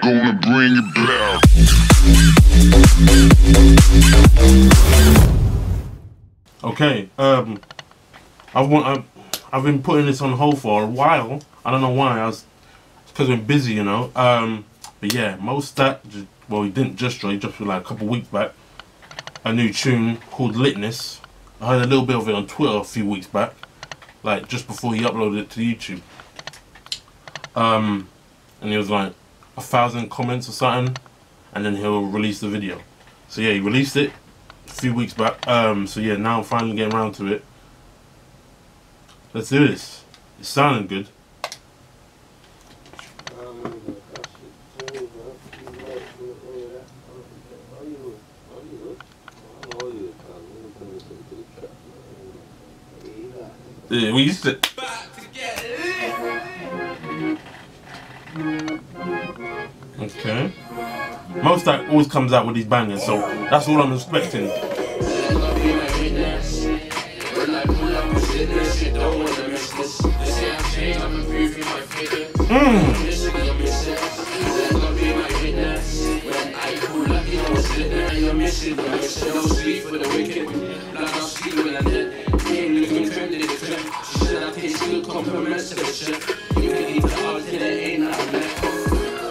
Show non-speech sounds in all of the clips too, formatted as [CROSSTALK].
Gonna bring it back. Okay, um, I've, I've, I've been putting this on hold for a while. I don't know why. I was because I'm busy, you know. Um, but yeah, MoStack well, he didn't just drop. He dropped like a couple weeks back. A new tune called Litness. I heard a little bit of it on Twitter a few weeks back, like just before he uploaded it to YouTube. Um, and he was like a thousand comments or something, and then he'll release the video. So yeah, he released it a few weeks back. Um, so yeah, now I'm finally getting around to it. Let's do this. It's sounding good. Yeah, we used to. Okay. MoStack always comes out with these bangers, so that's all I'm expecting. Mm.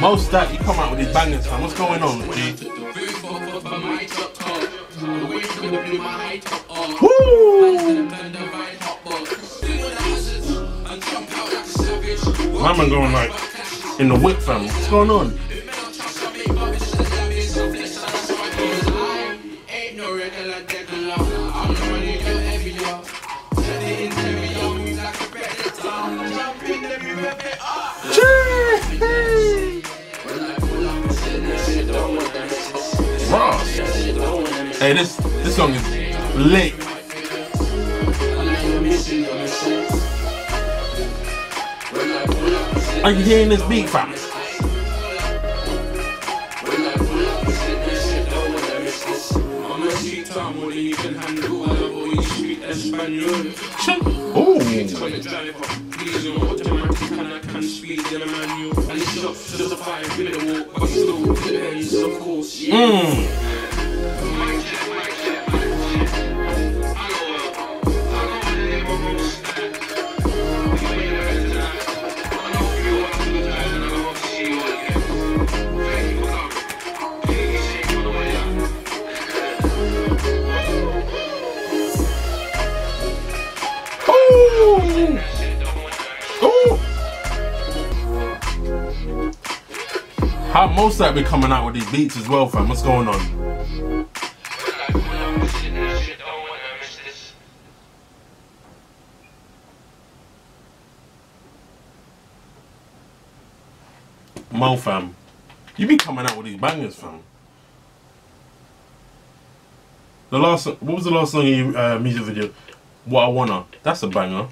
MoStack you come out with these bangers, man. What's going on, G? Took the roof off of my mic top top. Away from the blue, my high top off. Woo! Bend the right hot box. Do the hazards and jump out like a savage. My man going like in the whip, fam. What's going on? Ain't Hey, this this song is lit. Are you hearing this beat, fam? Ooh. Mm. How MoStack be coming out with these beats as well, fam? What's going on? Mo, fam. You be coming out with these bangers, fam. The last, what was the last song in your uh, music video? What I Wanna. That's a banger.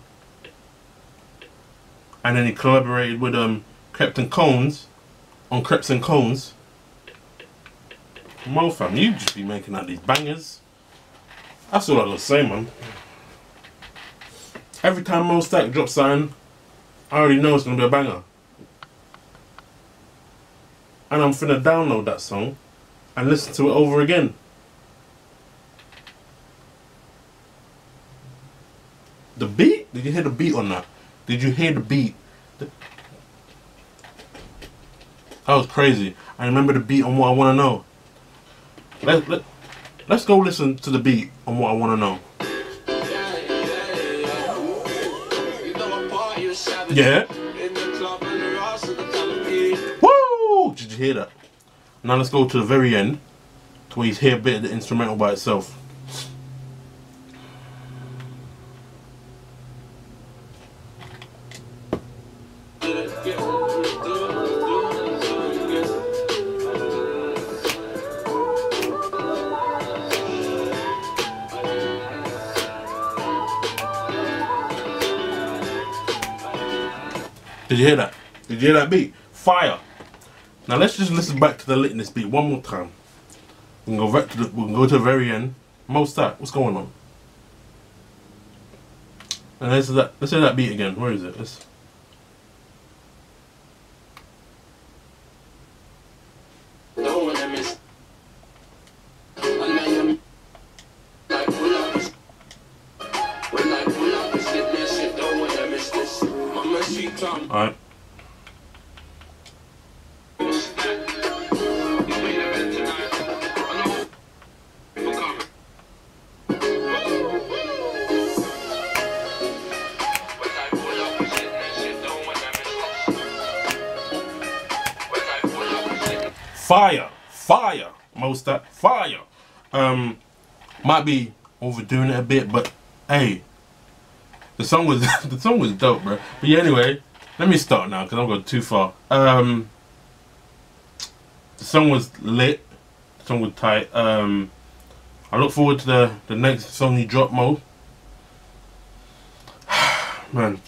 And then he collaborated with um Krept and Konan on Creps and Cones. Mo fam, you just be making out these bangers. That's all I gotta say, man. Every time MoStack drops something, I already know it's gonna be a banger. And I'm finna download that song and listen to it over again. The beat? Did you hear the beat on that? Did you hear the beat? The- That was crazy. I remember the beat on what I want to know. Let, let, let's go listen to the beat on what I want to know. Yeah? Woo! Did you hear that? Now let's go to the very end to where you hear a bit of the instrumental by itself. Did you hear that? Did you hear that beat? Fire. Now let's just listen back to the litness beat one more time. We can go back to the, we can go to the very end. MoStack. What's going on? And let's that. Let's hear that beat again. Where is it? Let's, Fire, fire, MoStack. Fire. Um, might be overdoing it a bit, but hey, the song was [LAUGHS] the song was dope, bro. But yeah, anyway, let me start now because I'm going too far. Um, the song was lit. The song was tight. Um, I look forward to the the next song you drop, Mo. [SIGHS] Man,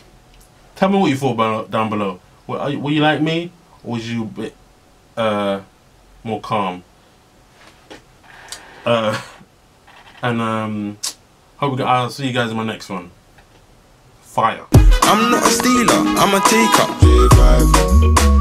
tell me what you thought down below. Were, you, were you like me, or was you a bit uh, more calm? Uh, [LAUGHS] and um, hope I'll see you guys in my next one. Fire. I'm not a stealer, I'm a taker.